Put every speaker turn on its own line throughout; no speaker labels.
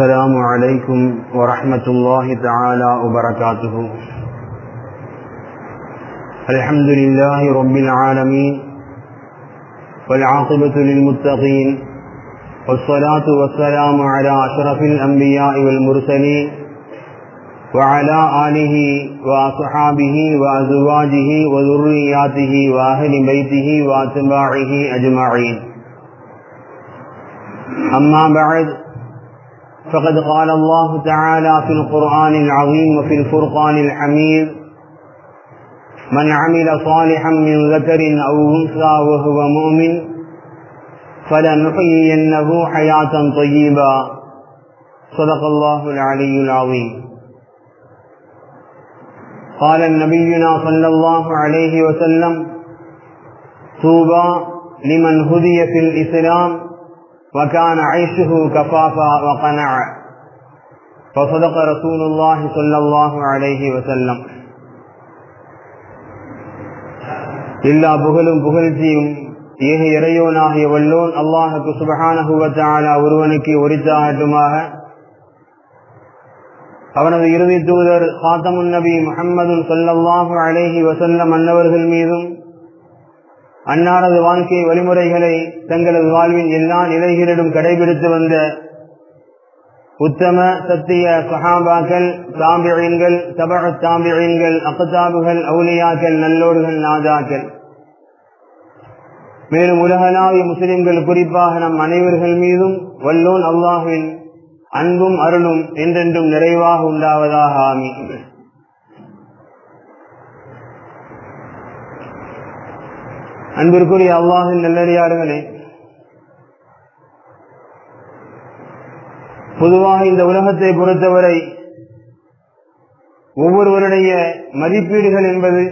السلام عليكم ورحمة الله تعالى وبركاته. الحمد لله رب العالمين والعاقبة للمتقين والصلاة والسلام على أشرف الأنبياء والمرسلين وعلى آله وأصحابه وأزواجه وذرياته وأهل بيته وأتباعه أجمعين. أما بعد فقد قال الله تعالى في القرآن العظيم وفي الفرقان الحميد من عمل صالحا من ذكر أو أنثى وهو مؤمن فلنحيينه حياة طيبة. صدق الله العلي العظيم. قال نبينا صلى الله عليه وسلم طوبى لمن هدي في الإسلام وكان عيشه كفافا وقنع فصدق رسول الله صلى الله عليه وسلم எல்லா புகழும் புகழ்ச்சியும் ஏக இறையோனாகிய வல்லோன் அல்லாஹுக்கு சுபகானகுவத்தாலா ஒருவனுக்கு ஒரித்தாகட்டுமாக அவனது இறுதி தூதர் காத்தமுன் நபி முகம்மது சொல்லல்லாஹு அலேஹி வசல்லம் அன்னவர்கள் மீதும் அன்னாரது வாழ்க்கை வழிமுறைகளை தங்களது வாழ்வின் எல்லா நிலைகளிலும் கடைபிடித்து வந்த உத்தம சத்திய சஹாபாக்கள் தாம்பிழீன்கள் தபக தாம்பிழீன்கள் அக்கத்தாபுகள் அவுலியாக்கள் நல்லோர்கள் நாதாக்கள் மேலும் உலகளாவிய முஸ்லிம்கள் குறிப்பாக நம் அனைவர்கள் மீதும் வல்லோன் அல்லாஹின் அன்பும் அருளும் என்றென்றும் நிறைவாக உண்டாவதாக ஆமி அன்பிற்குரிய அல்லாஹின் நல்லடியார்களே பொதுவாக இந்த உலகத்தை பொறுத்தவரை ஒவ்வொருவருடைய மதிப்பீடுகள் என்பது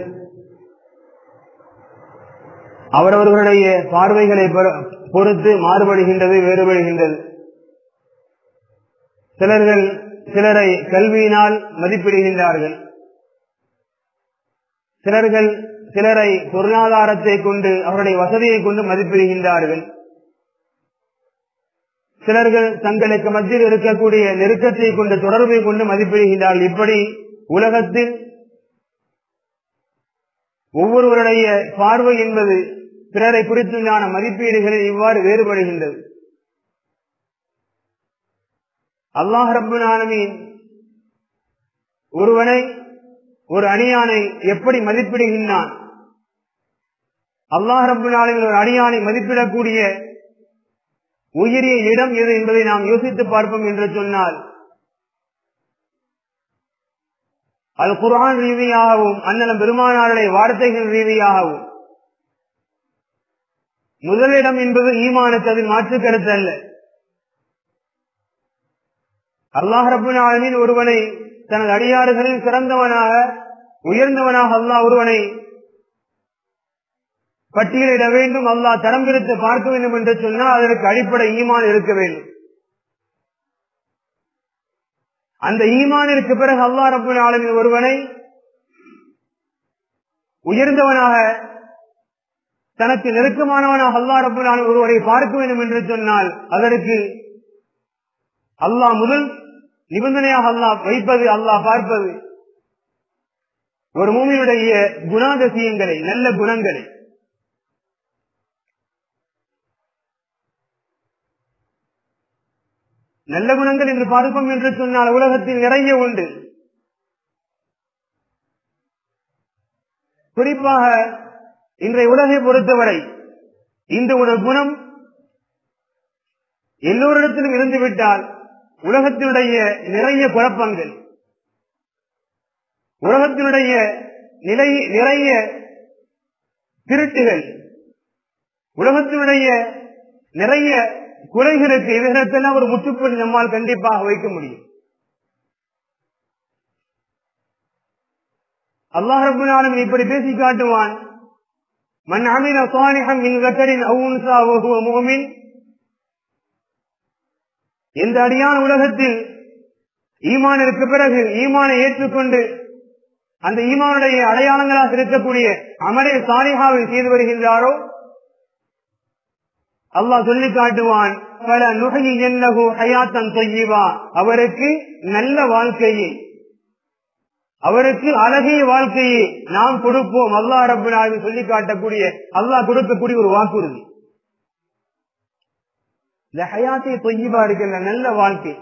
அவரவர்களுடைய பார்வைகளை பொறுத்து மாறுபடுகின்றது வேறுபடுகின்றது. சிலர்கள் சிலரை கல்வியினால் மதிப்பிடுகின்றார்கள். சிலர்கள் சிலரை பொருளாதாரத்தை கொண்டு அவருடைய வசதியை கொண்டு மதிப்பிடுகின்றார்கள். சிலர்கள் தங்களுக்கு மத்தியில் இருக்கக்கூடிய நெருக்கத்தை கொண்டு தொடர்பை கொண்டு மதிப்பிடுகின்றார்கள். இப்படி உலகத்தில் ஒவ்வொருவருடைய பார்வை என்பது பிறரை குறித்துண்டான மதிப்பீடுகளில் இவ்வாறு வேறுபடுகின்றது. அல்லாஹ் ரபுனானமின் ஒருவனை ஒரு அணியானை எப்படி மதிப்பிடுகின்றான்? அல்லாஹ் ரபுல் ஒரு அணியானை மதிப்பிடக்கூடிய உயரிய இடம் எது என்பதை நாம் யோசித்து பார்ப்போம் என்று சொன்னால் அது குரான் ரீதியாகவும் அண்ணலம் பெருமானாருடைய வார்த்தைகள் ரீதியாகவும் முதலிடம் என்பது ஈமானுக்கு அதில் மாற்று கருத்து அல்ல. அல்லாஹ் ரபுல் ஆலமின் ஒருவனை தனது அடியாறுகளில் சிறந்தவனாக உயர்ந்தவனாக அல்லாஹ் ஒருவனை பட்டியலிட வேண்டும் அல்லாஹ் தரம் பிரித்து பார்க்க வேண்டும் என்று சொன்னால் அதற்கு அடிப்படை ஈமான் இருக்க வேண்டும். அந்த ஈமானிற்கு பிறகு அல்லா ரப்பின் ஒருவனை உயர்ந்தவனாக தனக்கு நெருக்கமானவனாக அல்லா ரப்பின் ஒருவனை ஒருவரை பார்க்க வேண்டும் என்று சொன்னால் அதற்கு அல்லாஹ் முதல் நிபந்தனையாக அல்லாஹ் வைப்பது அல்லாஹ் பார்ப்பது. ஒரு மூமியுடைய குணாதசியங்களை நல்ல குணங்களை நல்ல குணங்கள் என்று பார்ப்போம் என்று சொன்னால் உலகத்தில் நிறைய உண்டு. குறிப்பாக இன்றைய உலகை பொறுத்தவரை இந்த ஒரு குணம் எல்லோரிடத்திலும் இருந்துவிட்டால் உலகத்தினுடைய நிறைய குழப்பங்கள் உலகத்தினுடைய நிலை நிறைய திருட்டுகள் உலகத்தினுடைய நிறைய குறைகளுக்கு இதற்கெல்லாம் ஒரு முற்றுப்புள்ளி நம்மால் கண்டிப்பாக வைக்க முடியும். அல்லாஹ் ரபுல்லாலும் இப்படி பேசி காட்டுவான். மன் அமின சுவானிகம் மின் வக்கரின் அவுன்சா வஹுவ முஹ்மின் எந்த அடியான உலகத்தில் ஈமானிற்கு பிறகு ஈமானை ஏற்றுக்கொண்டு அந்த ஈமானுடைய அடையாளங்களாக இருக்கக்கூடிய அமரை சாரிஹாவில் செய்து வருகின்றாரோ அல்லாஹ் சொல்லி காட்டுவான் பல நுகை என்னகு ஹயாத்தன் அவருக்கு நல்ல வாழ்க்கையை. அவருக்கு அழகிய வாழ்க்கையை நாம் கொடுப்போம். அல்லாஹ் ரபுல்லாஹி சொல்லி காட்டக்கூடிய அல்லாஹ் கொடுக்கக்கூடிய ஒரு வாக்குறுதி. இந்த ஹயாத்தை தொய்யவா இருக்கிற நல்ல வாழ்க்கை.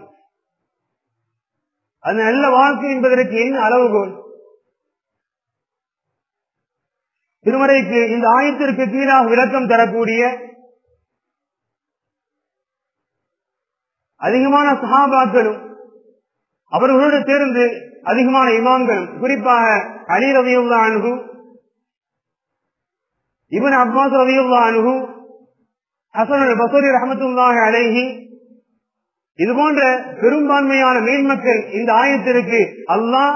அந்த நல்ல வாழ்க்கை என்பதற்கு என்ன அளவுகோல்? திருமறைக்கு இந்த ஆயத்திற்கு கீழாக விளக்கம் தரக்கூடிய அதிகமான சகாபாக்களும் அவர்களோடு சேர்ந்து அதிகமான இமாம்களும் குறிப்பாக அலி ரவியுல்லா அணுகு இவன் அப்பாஸ் ரவியுல்லா அணுகு ஹசன் பசோரி ரஹமத்துல்லாஹ் அழகி இது போன்ற பெரும்பான்மையான மேன்மக்கள் இந்த ஆயத்திற்கு அல்லாஹ்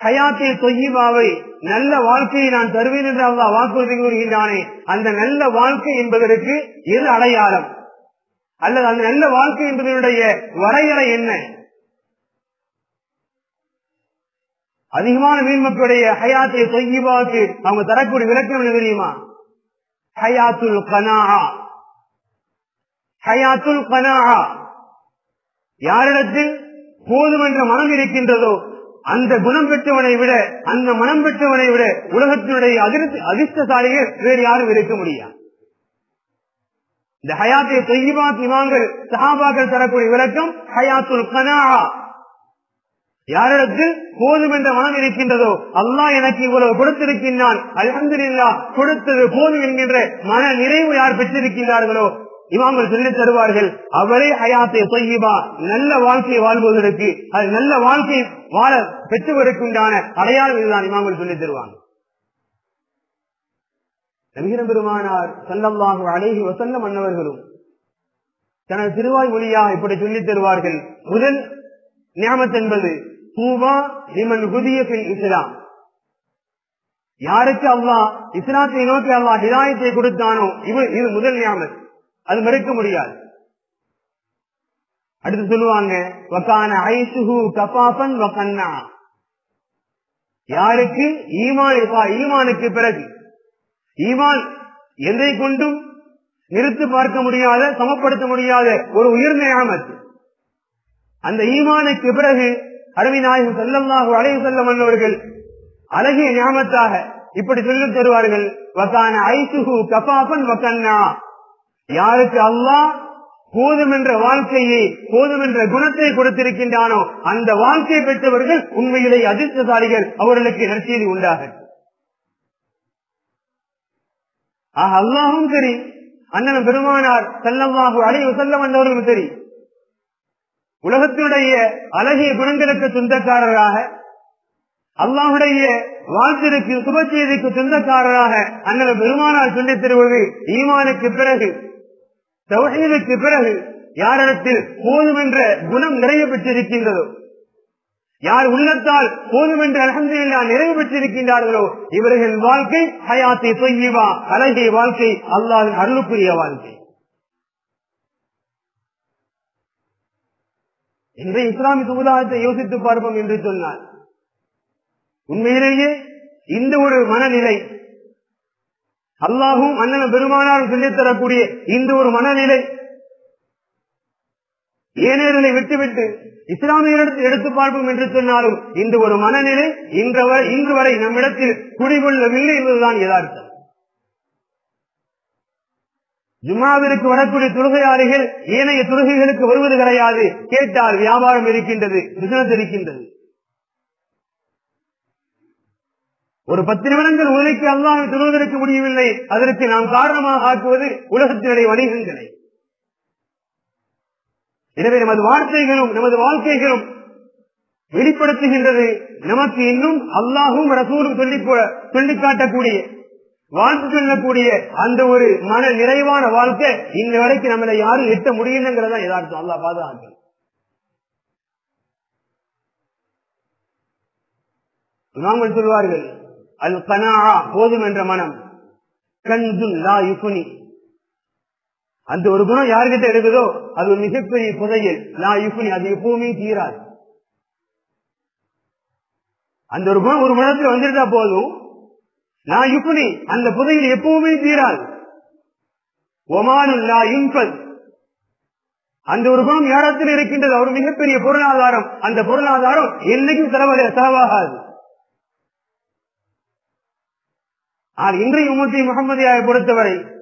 ஹயாத்தை தொய்யிபாவை நல்ல வாழ்க்கையை நான் தருவேன் என்று அல்லாஹ் வாக்குறுதி கூறுகின்றானே அந்த நல்ல வாழ்க்கை என்பதற்கு எது அடையாளம்? அல்லது அந்த நல்ல வாழ்க்கை என்பதனுடைய வரையறை என்ன? அதிகமான மீன்மக்களுடைய ஹயாத்தை தொய்யிபாவுக்கு அவங்க தரக்கூடிய விளக்கம் என்ன தெரியுமா? ஹயாத்துல் கனாஹா. ஹயாத்துல் கனாஹா. யாரிடத்தில் போதும் என்ற மனம் இருக்கின்றதோ அந்த குணம் பெற்றவனை விட அந்த மனம் பெற்றவனை விட உலகத்தினுடைய அதிர்ச்சி அதிர்ஷ்டசாலிகள் வேறு யாரும் இருக்க முடியாது. இந்த ஹயாத்தை தொய்யிபாத் இமாங்கள் சஹாபாக்கள் தரக்கூடிய விளக்கம் ஹயாத்துல் கனா யாரிடத்தில் போதும் என்ற மனம் இருக்கின்றதோ அல்லா எனக்கு இவ்வளவு கொடுத்திருக்கின்றான். அலமதுல்லா கொடுத்தது போதும் என்கின்ற மன நிறைவு யார் பெற்றிருக்கின்றார்களோ இமாமல் சொல்லி தருவார்கள் அவரே ஹயாத்தை தொய்யிபா நல்ல வாழ்க்கையை வாழ்வதற்கு அது நல்ல வாழ்க்கை வாழ பெற்றுவதற்குண்டான அடையாளம் இதுதான் இமாமல் சொல்லி தருவாங்க. நபிகரம் பெருமானார் சல்லல்லாஹு அழகி வசல்ல மன்னவர்களும் தனது திருவாய் மொழியாக இப்படி சொல்லித் தருவார்கள். முதல் நியமத் என்பது பூவா நிமன் புதிய பின் இஸ்லாம். யாருக்கு அல்லா இஸ்லாத்தை நோக்கி அல்லா ஹிதாயத்தை கொடுத்தானோ இவ இது முதல் ஞாபகம் அது மறுக்க முடியாது. அடுத்து சொல்லுவாங்க ஐசுஹு யாருக்கு? ஈமான் ஈமானுக்கு பிறகு. ஈமான் எதை கொண்டும் நிறுத்து பார்க்க முடியாத சமப்படுத்த முடியாத ஒரு உயர்ந்த ஆமத்து அந்த ஈமானுக்கு பிறகு அரவிநாயகம் செல்லமாக அழகு செல்லம் அவர்கள் அழகிய ஞாபகத்தாக இப்படி சொல்லித் தருவார்கள். வக்கான ஐசுஹு கபாபன் வக்கன்னா யாருக்கு அல்லாஹ் போதும் என்ற வாழ்க்கையை போதும் என்ற குணத்தை கொடுத்திருக்கின்றானோ அந்த வாழ்க்கை பெற்றவர்கள் உண்மையிலே அதிர்ஷ்டசாலிகள் அவர்களுக்கு நற்செய்தி உண்டாகும். ஆக அல்லாஹும் சரி. அண்ணன் பெருமானார் செல்லமாக அழைவு செல்ல வந்தவர்களும் சரி. உலகத்தினுடைய அழகிய குணங்களுக்கு சொந்தக்காரராக அல்லாஹுடைய வாழ்த்திற்கு சுப செய்திக்கு சொந்தக்காரராக அண்ணன் பெருமானார் சொல்லித் தருவது ஈமானுக்கு பிறகு தவஹீதுக்கு பிறகு யாரிடத்தில் போதும் என்ற குணம் நிறைய பெற்றிருக்கின்றதோ யார் உள்ளத்தால் போதும் என்று அலமதுல்லா நிறைவு பெற்றிருக்கின்றார்களோ இவர்கள் வாழ்க்கை ஹயாத்தை தொய்வா அழகிய வாழ்க்கை அல்லாவின் அருளுக்குரிய வாழ்க்கை. இன்றைய இஸ்லாமிய சமுதாயத்தை யோசித்து பார்ப்போம் என்று சொன்னார் உண்மையிலேயே இந்த ஒரு மனநிலை அல்லாஹும் அண்ணன் பெருமானாரும் சொல்லித்தரக்கூடிய இந்த ஒரு மனநிலை ஏனையர்களை விட்டுவிட்டு இஸ்லாமியரிடத்தில் எடுத்து பார்ப்போம் என்று சொன்னாலும் இந்த ஒரு மனநிலை இன்று இன்று வரை நம்மிடத்தில் குடிகொள்ளவில்லை என்பதுதான் யதார்த்தம். ஜும்மாவிற்கு வரக்கூடிய தொழுகையாளிகள் ஏனைய தொழுகைகளுக்கு வருவது கிடையாது. கேட்டால் வியாபாரம் இருக்கின்றது பிசினஸ் இருக்கின்றது. ஒரு பத்து நிமிடங்கள் உதவிக்கு அல்லாமல் தொழுவதற்கு முடியவில்லை. அதற்கு நாம் காரணமாக ஆக்குவது உலகத்தினுடைய வணிகங்களை. எனவே நமது வார்த்தைகளும் நமது வாழ்க்கைகளும் வெளிப்படுத்துகின்றது. நமக்கு இன்னும் அல்லாஹும் ரசூலும் சொல்லி சொல்லி காட்டக்கூடிய வாழ்த்து சொல்லக்கூடிய அந்த ஒரு மன நிறைவான வாழ்க்கை இன்ன வரைக்கும் நம்மளை யாரும் எட்ட முடியலங்கிறதா எதார்த்தம் அல்லா பாதுகாக்க இமாமல் சொல்வார்கள் அல் கனா போதும் என்ற மனம் கஞ்சு லா யுகுனி அந்த ஒரு குணம் யாருக்கிட்ட எடுக்குதோ அது ஒரு மிகப்பெரிய புதையல். நான் யுகுனி அது எப்பவுமே தீராது. அந்த ஒரு குணம் ஒரு மனத்தில் வந்துட்டா போதும். நான் யுகுனி அந்த புதையில் எப்பவுமே தீராது. ஒமானுல்லா இன்பல் அந்த ஒரு குணம் யாரத்தில் இருக்கின்றது? ஒரு மிகப்பெரிய பொருளாதாரம். அந்த பொருளாதாரம் என்னைக்கும் செலவழிய செலவாகாது. ஆனால் இன்றைய உமத்தி முகமதியாவை பொறுத்தவரை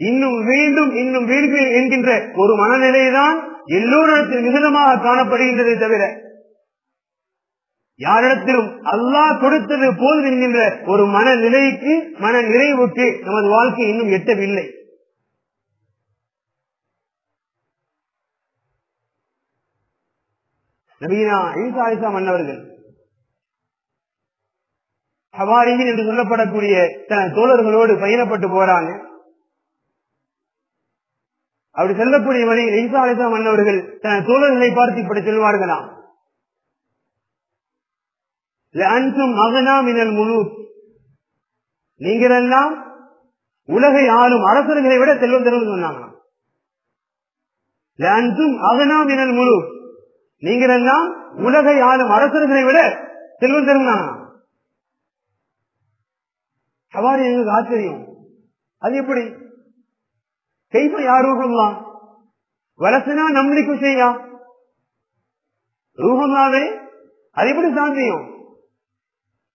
இன்னும் வேண்டும் இன்னும் வேண்டும் என்கின்ற ஒரு மனநிலைதான் எல்லோரிடத்தில் மிகுதமாக காணப்படுகின்றதை தவிர யாரிடத்திலும் அல்லாஹ் கொடுத்தது போல் என்கின்ற ஒரு மனநிலைக்கு மன நிறைவுக்கு நமது வாழ்க்கை இன்னும் எட்டவில்லை. நவீனா ஈசா மன்னவர்கள் ஹவாரிகள் என்று சொல்லப்படக்கூடிய தன தோழர்களோடு பயணப்பட்டு போறாங்க. அப்படி செல்லக்கூடிய வழியில் ஈசா அலிசா மன்னவர்கள் தன் தோழர்களை பார்த்து இப்படி செல்வார்களாம். அன்றும் மகனா மினல் முழு நீங்கள் எல்லாம் உலகை ஆளும் அரசர்களை விட செல்வம் தரும் சொன்னாங்க அன்றும் அகனா மினல் முழு நீங்கள் எல்லாம் உலகை ஆளும் அரசர்களை விட செல்வம் தரும் சவாரி எங்களுக்கு ஆச்சரியம். அது எப்படி? கைப்ப யார் ரூபம்லாம் வலசனா நம்மளுக்கு செய்யா? ரூபம்லாவே அது எப்படி சாத்தியம்?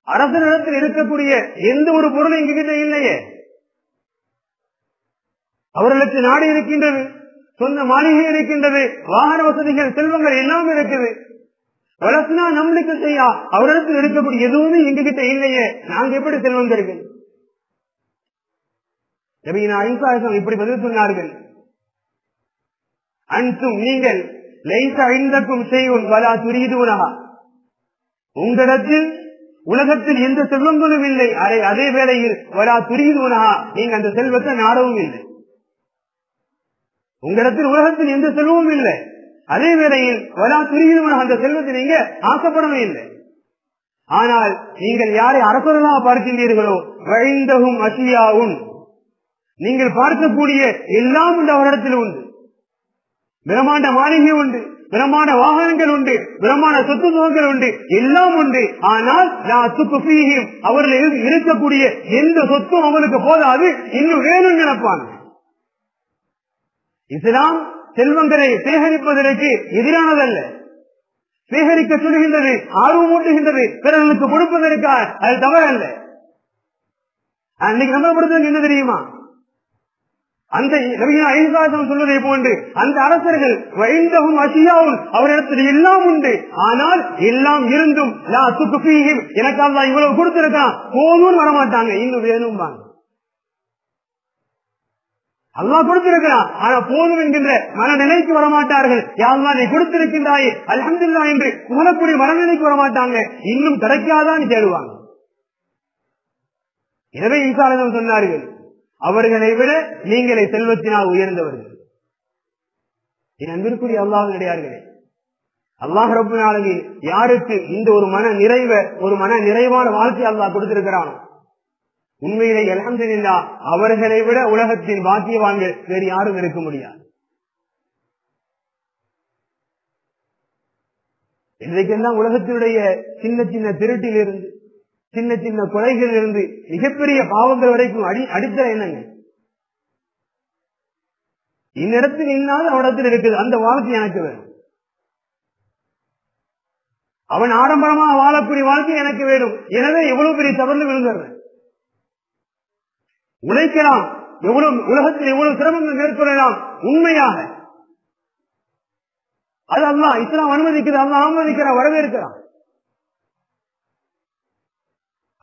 அரசனிடத்தில் இருக்கக்கூடிய எந்த ஒரு பொருளும் எங்ககிட்ட இல்லையே. அவர்களுக்கு நாடு இருக்கின்றது சொந்த மாளிகை இருக்கின்றது வாகன வசதிகள் செல்வங்கள் எல்லாம் இருக்குது. வளர்த்துனா நம்மளுக்கு செய்யா? அவரிடத்தில் இருக்கக்கூடிய எதுவுமே எங்ககிட்ட இல்லையே. நாங்க எப்படி செல்வம் தருகள் இப்படி பதில் சொன்னார்கள். அன்றும் நீங்கள் லைச ஐந்தக்கும் செய்யும் வலா துரிதுனகா உங்களிடத்தில் உலகத்தில் எந்த செல்வங்களும் இல்லை. அதே அதே வேளையில் வலா துரிதுனகா நீங்க அந்த செல்வத்தை நாடவும் இல்லை. உங்களிடத்தில் உலகத்தில் எந்த செல்வமும் இல்லை. அதே வேளையில் வலா துரிதுனகா அந்த செல்வத்தை நீங்க ஆசைப்படவே இல்லை. ஆனால் நீங்கள் யாரை அரசர்களாக பார்க்கின்றீர்களோ வழிந்தகும் அசியாவும் நீங்கள் பார்க்கக்கூடிய எல்லாம் இந்த வருடத்தில் உண்டு. பிரம்மாண்ட மாளிகை உண்டு பிரம்மாண்ட வாகனங்கள் உண்டு பிரம்மாண்ட சொத்து சுகங்கள் உண்டு எல்லாம் உண்டு. ஆனால் அவர்கள் இருக்கக்கூடிய எந்த சொத்தும் அவனுக்கு போதாது இன்னும் வேணும் நினைப்பாங்க இஸ்லாம் செல்வங்களை சேகரிப்பதற்கு எதிரானதல்ல. சேகரிக்க சொல்கின்றது ஆர்வம் ஊட்டுகின்றது பிறர்களுக்கு கொடுப்பதற்கா அது தவறல்ல. அன்னைக்கு நம்ம என்ன தெரியுமா? அந்த ஐசாசம் சொல்வதை போன்று அந்த அரசர்கள் வைந்தவும் அசியாவும் அவரிடத்தில் எல்லாம் உண்டு. ஆனால் எல்லாம் இருந்தும் எனக்கு அல்லா இவ்வளவு கொடுத்திருக்கான் போதும் வரமாட்டாங்க. இன்னும் வேணும் அல்லா கொடுத்திருக்கிறான் ஆனா போதும் என்கின்ற மனநிலைக்கு வரமாட்டார்கள். யாருலாம் நீ கொடுத்திருக்கின்றாயே அலமதுல்லா என்று உணரக்கூடிய மனநிலைக்கு வரமாட்டாங்க. இன்னும் கிடைக்காதான்னு தேடுவாங்க. எனவே ஈசாரதம் சொன்னார்கள் அவர்களை விட நீங்களே செல்வத்தினால் உயர்ந்தவர்கள். என் அன்பிற்குரிய அல்லாஹ் கிடையார்களே அல்லாஹ் ரப்பு நாளகி யாருக்கு இந்த ஒரு மன நிறைவ ஒரு மன நிறைவான வாழ்க்கை அல்லாஹ் கொடுத்திருக்கிறான்? உண்மையிலே அலமதுல்லா அவர்களை விட உலகத்தின் பாக்கியவான்கள் வேறு யாரும் இருக்க முடியாது. இன்றைக்கெல்லாம் உலகத்தினுடைய சின்ன சின்ன திருட்டில் இருந்து சின்ன சின்ன கொலைகள் இருந்து மிகப்பெரிய பாவங்கள் வரைக்கும் அடி அடித்தர என்னங்க? இன்னிடத்தில் இன்னாலும் அவனிடத்தில் இருக்குது. அந்த வாழ்க்கை எனக்கு வேணும். அவன் ஆடம்பரமாக வாழக்கூடிய வாழ்க்கை எனக்கு வேணும். எனவே எவ்வளவு பெரிய தவறு விழுந்துடுறேன். உழைக்கலாம். எவ்வளவு உலகத்தில் எவ்வளவு சிரமங்கள் மேற்கொள்ளலாம். உண்மையாக. அது அல்ல இஸ்லாம் அனுமதிக்கிறது அல்லா அனுமதிக்கிறான் வரவேற்கிறான்.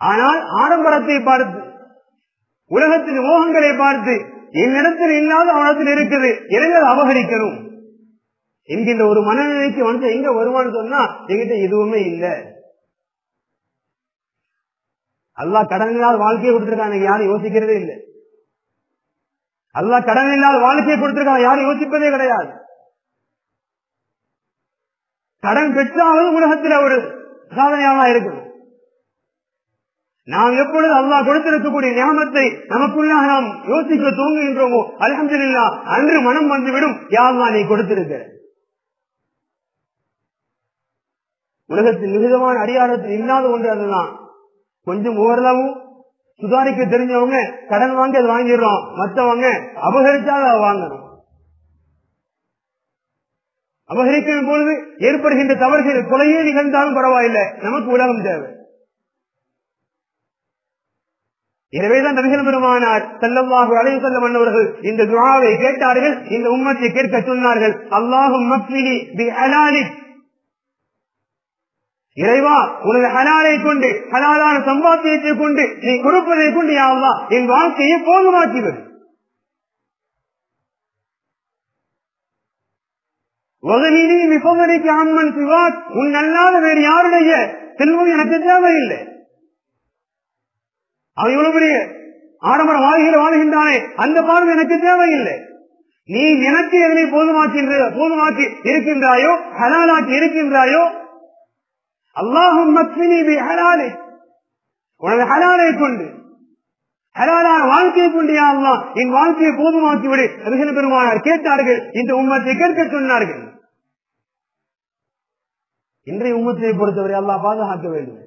ஆனால் ஆடம்பரத்தை பார்த்து உலகத்தின் மோகங்களை பார்த்து என்னிடத்தில் இல்லாத அவனத்தில் இருக்குது எனவே அபகரிக்கணும்? என்கின்ற ஒரு மனநிலைக்கு வந்து எங்க வருவான்னு சொன்னா எங்கிட்ட எதுவுமே இல்லை. அல்லா கடன் இல்லாத வாழ்க்கையை கொடுத்திருக்காங்க யாரும் யோசிக்கிறதே இல்லை. அல்லா கடன் இல்லாத வாழ்க்கையை கொடுத்திருக்காங்க யாரும் யோசிப்பதே கிடையாது. கடன் பெற்றாவது உலகத்தில் ஒரு சாதனையாக இருக்கணும். நாம் எப்பொழுது அல்லா கொடுத்திருக்கக்கூடிய ஞாபகத்தை நமக்குள்ளாக நாம் யோசிக்க தூங்குகின்றோமோ அலமதுல்லா அன்று மனம் வந்துவிடும். யாருமா நீ கொடுத்திருக்கிற. உலகத்தில் மிகுதமான அடியாரத்தில் இல்லாத ஒன்று அதுதான். கொஞ்சம் ஓரளவும் சுதாரிக்க தெரிஞ்சவங்க கடன் வாங்கி அதை வாங்கிடுறோம். மற்றவங்க அபகரிச்சால் அதை வாங்கணும். அபகரிக்கும் பொழுது ஏற்படுகின்ற தவறுகள் கொலையே நிகழ்ந்தாலும் பரவாயில்லை. நமக்கு உலகம் தேவை. எனவேதான் நபிகள் பெருமானார் செல்லவாக அழைவு செல்ல மன்னவர்கள் இந்த துவாவை கேட்டார்கள் இந்த உம்மத்தை கேட்க சொன்னார்கள் அல்லாஹும் இறைவா உனது ஹலாலை கொண்டு ஹலாலான சம்பாத்தியத்தை கொண்டு நீ கொடுப்பதை கொண்டு யாவா என் வாழ்க்கையை போதுமாக்கிவிடு. வகனினி விபவனைக்கு அம்மன் சிவாத் உன் அல்லாத வேறு யாருடைய செல்வம் எனக்கு தேவையில்லை. அவன் இவ்வளவு பெரிய ஆடம்பர வாழ்கிற வாழ்கின்றானே அந்த பார்வை எனக்கு தேவையில்லை. நீ எனக்கு எதனை போதுமாக்கின்ற போதுமாக்கி இருக்கின்றாயோ ஹலாலாக்கி இருக்கின்றாயோ அல்லாஹும் ஹலாலே உனது ஹலாலை கொண்டு ஹலாலான வாழ்க்கையை கொண்டு அல்லா என் வாழ்க்கையை போதுமாக்கி விடு. ரிசன பெருமானார் கேட்டார்கள் இந்த உண்மத்தை கேட்க சொன்னார்கள். இன்றைய உம்மத்தை பொறுத்தவரை அல்லாஹ் பாதுகாக்க வேண்டும்.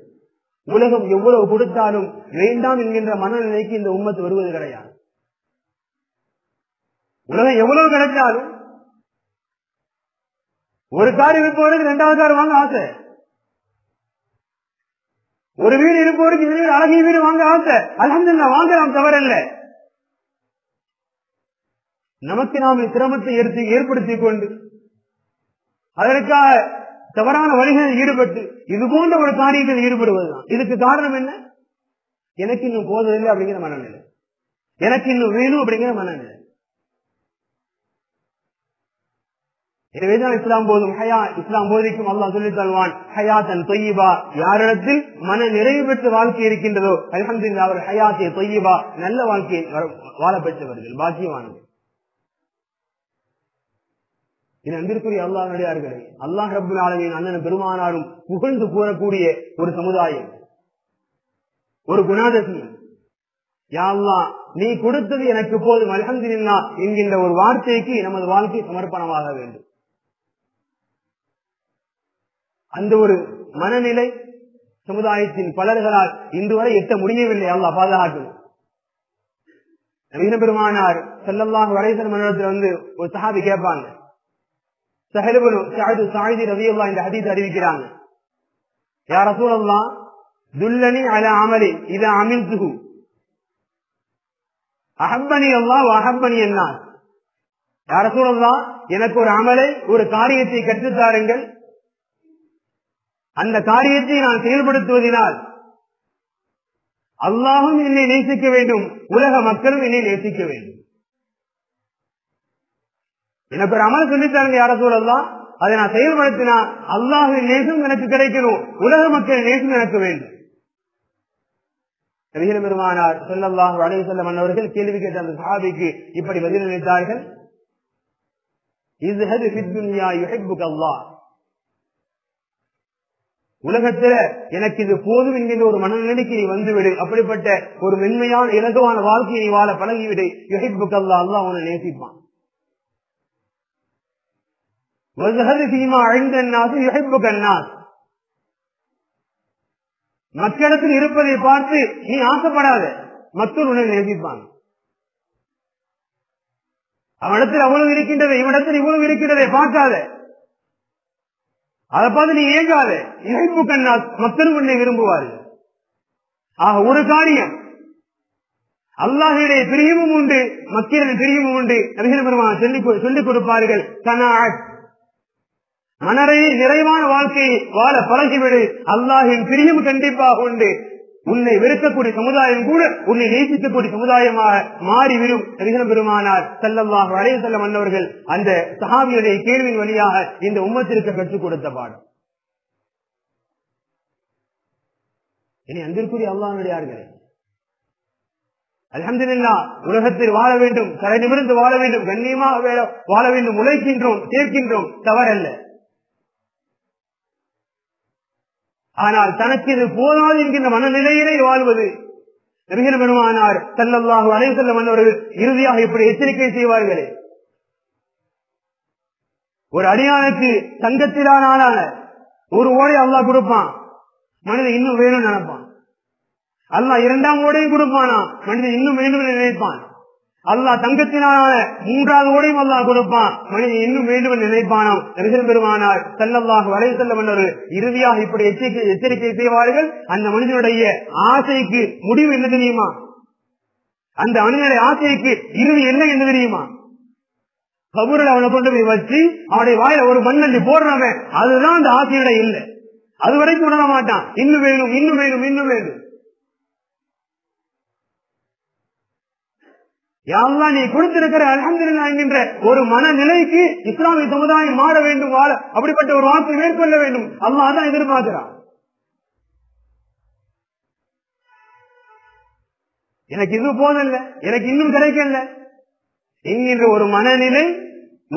உலகம் எவ்வளவு கொடுத்தாலும் வேண்டாம் என்கின்ற மனநிலைக்கு இந்த உம்மத்து வருவது கிடையாது. உலகம் எவ்வளவு கிடைச்சாலும் ஒரு கார் இருப்பவருக்கு இரண்டாவது கார் வாங்க ஆசை. ஒரு வீடு இருப்பவருக்கு இது வீடு அழகிய வீடு வாங்க ஆசை. அலமதுல்லா வாங்கலாம் தவறல்ல. நமக்கு நாம் சிரமத்தை எடுத்து ஏற்படுத்திக் கொண்டு அதற்காக தவறான வழிகளில் ஈடுபட்டு இது போன்ற ஒரு காரியத்தில் ஈடுபடுவதுதான். இதுக்கு காரணம் என்ன? எனக்கு இன்னும் போதவில்லை அப்படிங்கிற மனநிலை. எனக்கு இன்னும் வேணும் அப்படிங்கிற மனநிலை. எனவேதான் இஸ்லாம் போதும். ஹயா இஸ்லாம் போதிக்கும் அல்லா சொல்லி தருவான் ஹயா தன் தொய்யபா. யாரிடத்தில் மன நிறைவு பெற்ற வாழ்க்கை இருக்கின்றதோ அலமது அவர் ஹயாத்திய தொய்யபா நல்ல வாழ்க்கையை வாழ பெற்றவர்கள் பாக்கியமானது என் அன்பிற்குரிய அல்லாஹ் நடிகார்களே அல்லாஹ் ரபுல் ஆலமின் அண்ணன் பெருமானாரும் புகழ்ந்து கூறக்கூடிய ஒரு சமுதாயம். ஒரு குணாதசியம். யாழ்லா நீ கொடுத்தது எனக்கு போதும் அலமதுல்லா என்கின்ற ஒரு வார்த்தைக்கு நமது வாழ்க்கை சமர்ப்பணமாக வேண்டும். அந்த ஒரு மனநிலை சமுதாயத்தின் பலர்களால் இன்று வரை எட்ட முடியவில்லை அல்லா பாதுகாக்கணும் நவீன பெருமானார் செல்லல்லாஹ் வரைசன் மண்டலத்தில் வந்து ஒரு சஹாபி கேட்பாங்க சாயுதி ரவியல்லா இந்த ஹதீஸ் அறிவிக்கிறாங்க. யார சூழல்லாம் துல்லனி அல அமலி இத அமில் துகு அஹப்பனி அல்லா அஹப்பனி என்ன யார சூழல்லாம் எனக்கு ஒரு அமலை ஒரு காரியத்தை கற்றுத்தாருங்கள் அந்த காரியத்தை நான் செயல்படுத்துவதனால் அல்லாஹும் என்னை நேசிக்க வேண்டும் உலக மக்களும் என்னை நேசிக்க வேண்டும். எனக்கு ஒரு அமல் சொல்லித்தாருங்க யார சூழல்லாம் அதை நான் செயல்படுத்தினா அல்லாஹின் நேசம் எனக்கு கிடைக்கணும். உலக மக்கள் நேசம் எனக்கு வேண்டும். நபிகள் பெருமானார் சொல்லல்லாஹ் அழகு செல்ல மன்னவர்கள் கேள்வி கேட்ட அந்த சஹாபிக்கு இப்படி பதிலளித்தார்கள் இது அல்லாஹ். உலகத்துல எனக்கு இது போதும் என்கின்ற ஒரு மனநிலைக்கு நீ வந்துவிடு. அப்படிப்பட்ட ஒரு மென்மையான இலகுவான வாழ்க்கையை வாழ பழகிவிடு. யுஹிப்புக்கு அல்லா அல்லா உன்னை நேசிப்பான். மக்களிடத்தில் இருப்பதை பார்த்து நீ ஆசைப்படாத. மக்கள் உன்னை நேசிப்பாங்க அவனிடத்தில் அவ்வளவு இருக்கின்றது இவனிடத்தில் இவ்வளவு இருக்கின்றதை பார்க்காத. அதை பார்த்து நீ ஏங்காத. இணைப்பு கண்ணா மக்களும் உன்னை விரும்புவார்கள். ஆக ஒரு காரியம். அல்லாஹுடைய பிரியமும் உண்டு. மக்களின் பிரியமும் உண்டு. நபிகள் பெருமான் சொல்லிக் கொடுப்பார்கள். கனாட் மனரே நிறைவான வாழ்க்கையை வாழ பழகிவிடு. அல்லாஹின் பிரியும் கண்டிப்பாக உண்டு. உன்னை வெறுக்கக்கூடிய சமுதாயம் கூட உன்னை நேசிக்கக்கூடிய சமுதாயமாக மாறிவிடும். நபிகள் பெருமானார் செல்லல்லாக வளைய செல்ல மன்னவர்கள் அந்த சஹாபியுடைய கேள்வியின் வழியாக இந்த உம்மத்திற்கு கற்றுக் கொடுத்த பாடம். இனி அன்பிற்குரிய அல்லாஹனுடையார்களே அலமதுல்லா உலகத்தில் வாழ வேண்டும் தலை நிமிர்ந்து வாழ வேண்டும் கண்ணியமாக வாழ வேண்டும் உழைக்கின்றோம் கேட்கின்றோம் தவறல்ல. ஆனால் தனக்கு இது போதாது என்கின்ற மனநிலையிலே வாழ்வது. நபிகள் பெருமானார் செல்லல்லாக அனைவு செல்ல மன்னவர்கள் இறுதியாக இப்படி எச்சரிக்கை செய்வார்களே. ஒரு அடியானுக்கு தங்கத்திலான ஒரு ஓடை அல்லா கொடுப்பான். மனிதன் இன்னும் வேணும்னு நினைப்பான். அல்லா இரண்டாம் ஓடையும் கொடுப்பானா? மனிதன் இன்னும் வேண்டும் நினைப்பான். அல்லாஹ் தங்கத்தினால மூன்றாவது ஓடையும் அல்லாஹ் கொடுப்பான். மனிதன் இன்னும் வேண்டும் என்று நினைப்பானாம் நபிகள் பெருமானார் செல்லல்லாக வரை செல்ல இறுதியாக இப்படி எச்சரிக்கை எச்சரிக்கை செய்வார்கள். அந்த மனிதனுடைய ஆசைக்கு முடிவு என்ன தெரியுமா? அந்த மனிதனுடைய ஆசைக்கு இறுதி என்ன என்ன தெரியுமா? கபூரில் அவனை கொண்டு போய் வச்சு அவனுடைய வாயில ஒரு மண்ணள்ளி போடுறவன். அதுதான் அந்த ஆசையோட இல்லை அது வரைக்கும் உணர மாட்டான். இன்னும் வேணும் இன்னும் வேணும் இன்னும் வேணும். யாரெல்லாம் நீ கொடுத்திருக்கிற அலமதுல்லா என்கின்ற ஒரு மனநிலைக்கு இஸ்லாமிய சமுதாயம் மாற வேண்டும் வாழ அப்படிப்பட்ட ஒரு வாக்கு மேற்கொள்ள வேண்டும். அல்லாஹ் தான் எதிர்பார்க்கிறான். எனக்கு இது போதல்ல எனக்கு இன்னும் கிடைக்கல என்கின்ற ஒரு மனநிலை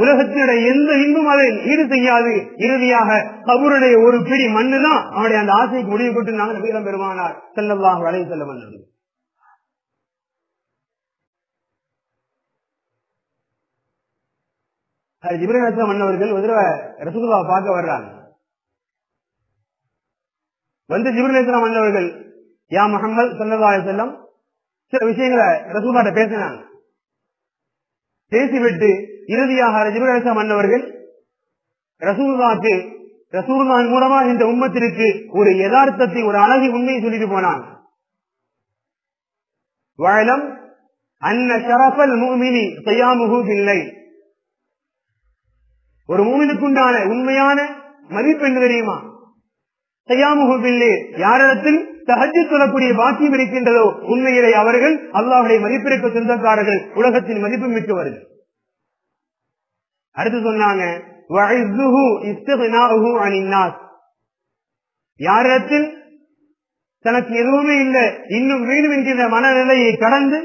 உலகத்தினுடைய எந்த இன்பும் அதை ஈடு செய்யாது. இறுதியாக கபூருடைய ஒரு பிடி மண்ணு தான் அவனுடைய அந்த ஆசைக்கு முடிவு கொண்டு நாங்கள் வீரம் பெறுவானார். செல்லவாக வரை செல்ல வந்தது ஜிப்ரேசம் மன்னவர்கள் ஒரு தடவை ரசூலுல்லா பார்க்க வர்றாங்க. வந்து ஜிப்ரேசம் மன்னவர்கள் யா முகமது சல்லா செல்லம் சில விஷயங்களை ரசூலாட்ட பேசினாங்க. பேசிவிட்டு இறுதியாக ஜிப்ரேசம் மன்னவர்கள் ரசூலுல்லாக்கு ரசூலுல்லான் மூலமா இந்த உம்மத்திற்கு ஒரு யதார்த்தத்தை ஒரு அழகி உண்மையை சொல்லிட்டு போனாங்க. வாழம் அன்ன ஷரஃபல் மூமினி செய்யாமுகு இல்லை ஒரு மூமினுக்குண்டான உண்மையான மதிப்பு என்று தெரியுமா? செய்யாமுகவில்லே யாரிடத்தில் தகஜி சொல்லக்கூடிய பாக்கியம் இருக்கின்றதோ உண்மையிலே அவர்கள் அல்லாஹுடைய மதிப்பிற்கு சொந்தக்காரர்கள். உலகத்தின் மதிப்பு மிக்கவர்கள். அடுத்து சொன்னாங்க யாரிடத்தில் தனக்கு எதுவுமே இல்லை இன்னும் வேண்டும் என்கின்ற மனநிலையை கடந்து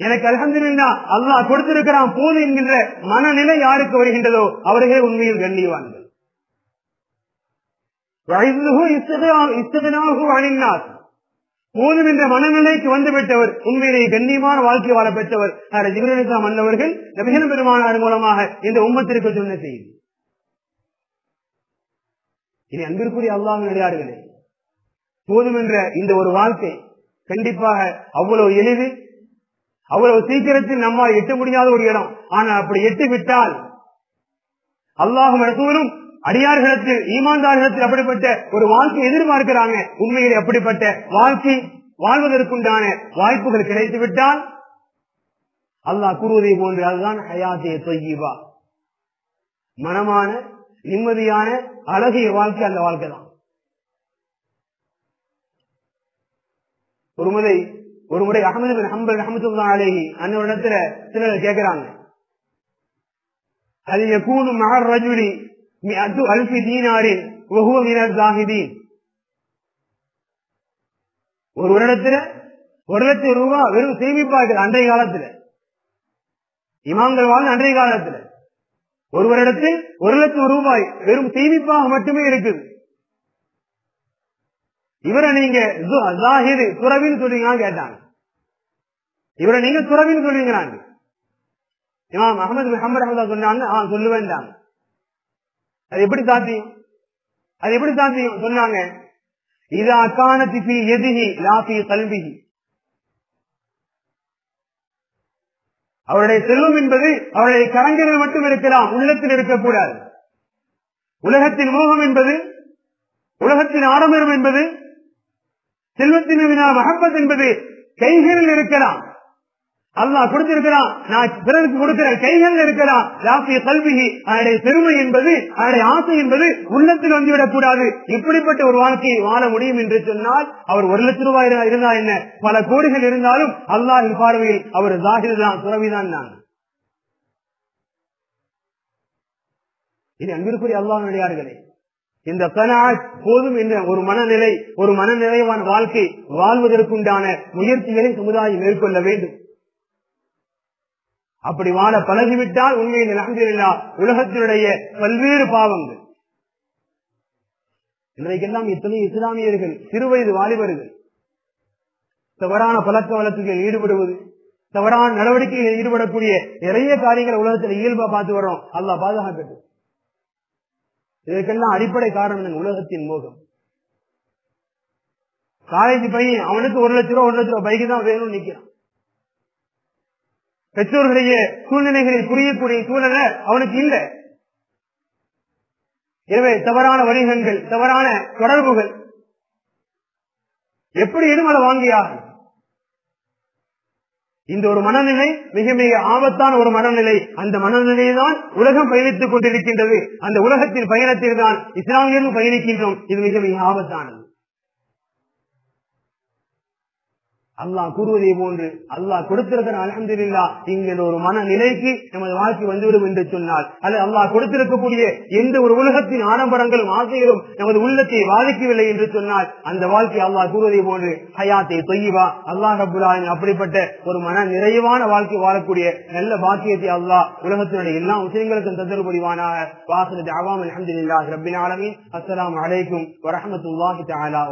எனக்கு அலமதுல்லா அல்லாஹ் கொடுத்திருக்கிறான் போது என்கின்ற மனநிலை யாருக்கு வருகின்றதோ அவர்களே உண்மையில் கண்ணியவான்கள். போதும் என்ற மனநிலைக்கு வந்துவிட்டவர் உண்மையிலேயே கண்ணியமான வாழ்க்கை வாழ பெற்றவர் ஜிபரலிசா மன்னவர்கள் நபிகன பெருமானார் மூலமாக இந்த உம்மத்திற்கு சொன்ன செய்தி. இனி அன்பிற்குரிய அல்லாஹ் விளையாடுகளே போதும் என்ற இந்த ஒரு வாழ்க்கை கண்டிப்பாக அவ்வளவு எளிது அவ்வளவு சீக்கிரத்தில் நம்மால் எட்ட முடியாத ஒரு இடம். ஆனால் அப்படி எட்டு விட்டால் அல்லாஹும் ரசூலும் அடியார்களத்தில் ஈமான்தார்களிடத்தில் அப்படிப்பட்ட ஒரு வாழ்க்கை எதிர்பார்க்கிறாங்க. உண்மையில் அப்படிப்பட்ட வாழ்க்கை வாழ்வதற்குண்டான வாய்ப்புகள் கிடைத்து விட்டால் அல்லாஹ் கூறுவதை போன்று அதுதான் ஹயாத்தே மனமான நிம்மதியான அழகிய வாழ்க்கை அந்த வாழ்க்கை தான். ஒருமுறை ஒரு முறை அகமது பின் ஹம்பல் அஹமதுல்லா அலேஹி இடத்துல சிலர் கேட்கிறாங்க. அது யகூனு மகர் ரஜுலி மிஅத்து தீனாரின் ஒரு வருடத்துல ஒரு லட்சம் ரூபாய் வெறும் சேமிப்பார்கள் அன்றைய காலத்துல. இமாம்கள் வாழ்ந்த அன்றைய காலத்துல. ஒரு வருடத்தில் ஒரு லட்சம் ரூபாய் வெறும் சேமிப்பாக மட்டுமே இருக்குது. இவரை நீங்க துறவின்னு சொல்றீங்களான்னு கேட்டாங்க. இவரை நீங்க துறவின்னு சொல்றீங்களாங்க இமாம் அகமது முகமது அஹமதா சொன்னாங்க ஆ சொல்லுவேன் அது எப்படி சாத்தியம்? அது எப்படி சாத்தியம்? சொன்னாங்க இதா காணத்தி பி எதிகி லாபி கல்விகி அவருடைய செல்வம் என்பது அவருடைய கரங்களில் மட்டும் இருக்கலாம் உள்ளத்தில் இருக்கக்கூடாது. உலகத்தின் மோகம் என்பது உலகத்தின் ஆடம்பரம் என்பது செல்வத்தின் மகப்பத் என்பது கைகளில் இருக்கலாம். அல்லாஹ் கொடுத்திருக்கிறான். நான் பிறருக்கு கொடுக்கிற கைகள் இருக்கிறான் ராசிய கல்விகி அவருடைய பெருமை என்பது அவருடைய ஆசை என்பது உள்ளத்தில் வந்துவிடக் கூடாது. இப்படிப்பட்ட ஒரு வாழ்க்கையை வாழ முடியும் என்று சொன்னால் அவர் ஒரு லட்சம் ரூபாய் இருந்தா என்ன? பல கோடிகள் இருந்தாலும் அல்லாஹின் பார்வையில் அவர் ஜாகிர் தான் துறவிதான் நான். இது அன்பிற்குரிய அல்லாஹ் நடிகார்களே இந்த கனாஜ் போதும் என்ற ஒரு மனநிலை ஒரு மனநிறைவான வாழ்க்கை வாழ்வதற்குண்டான முயற்சிகளை சமுதாயம் மேற்கொள்ள வேண்டும். அப்படி வாழ பழகிவிட்டால் உண்மையில் அலமதுல்லா உலகத்தினுடைய பல்வேறு பாவங்கள். இன்றைக்கெல்லாம் இத்தனை இஸ்லாமியர்கள் சிறுவயது வாலிபர்கள் தவறான பழக்க வழக்குகளில் ஈடுபடுவது தவறான நடவடிக்கைகளில் ஈடுபடக்கூடிய நிறைய காரியங்களை உலகத்தில் இயல்பா பார்த்து வரோம் அல்லா பாதுகாக்கட்டும். இதற்கெல்லாம் அடிப்படை காரணம் உலகத்தின் மோகம். காலேஜ் பையன் அவனுக்கு ஒரு லட்ச ரூபா ஒரு லட்ச ரூபா பைக்கு தான் வேணும்னு நிக்கிறான். பெற்றோர்களுடைய சூழ்நிலைகளில் புரியக்கூடிய சூழ்நிலை அவனுக்கு இல்லை. எனவே தவறான வணிகங்கள் தவறான தொடர்புகள் எப்படி இருமலை வாங்கியாகும் இந்த ஒரு மனநிலை மிக மிக ஆபத்தான ஒரு மனநிலை. அந்த மனநிலையை தான் உலகம் பயணித்துக் கொண்டிருக்கின்றது. அந்த உலகத்தின் பயணத்தில் தான் இஸ்லாமியர்கள் பயணிக்கின்றோம். இது மிக மிக ஆபத்தானது. அல்லாஹ் கூறுவதை போன்று அல்லாஹ் கொடுத்திருக்கிற அலமதுல்லா இங்கிற ஒரு மனநிலைக்கு நமது வாழ்க்கை வந்துவிடும் என்று சொன்னால் அல்லது அல்லாஹ் கொடுத்திருக்கக்கூடிய எந்த ஒரு உலகத்தின் ஆடம்பரங்களும் ஆசைகளும் நமது உள்ளத்தை பாதிக்கவில்லை என்று சொன்னால் அந்த வாழ்க்கை அல்லாஹ் கூறுவதை போன்று ஹயாத்தை தொய்வா அல்லாஹ் அபுல்லாவின் அப்படிப்பட்ட ஒரு மன நிறைவான வாழ்க்கை வாழக்கூடிய நல்ல பாக்கியத்தை அல்லாஹ் உலகத்தினுடைய எல்லா விஷயங்களுக்கும் தந்தல் புரிவானாக வாசனத்தை அவாம் அலமதுல்லா ரபின் ஆலமின். அஸ்லாம் அலைக்கும் வரமத்துல்லாஹி தாலா